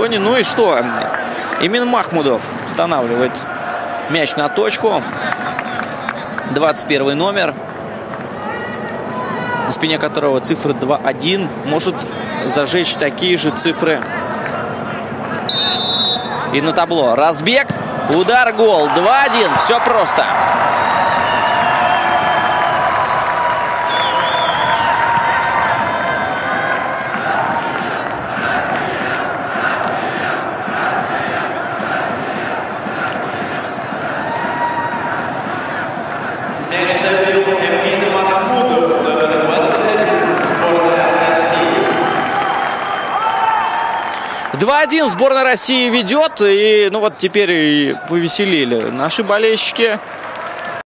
зоне. Ну и что? Именно Махмудов устанавливает мяч на точку. 21 номер, на спине которого цифры 2-1, может зажечь такие же цифры и на табло. Разбег, удар, гол. 2-1. Все просто. Мяч забил Эмин Махмудов, номер 21, сборная России. 2-1 сборная России ведет. И ну вот теперь и повеселили наши болельщики.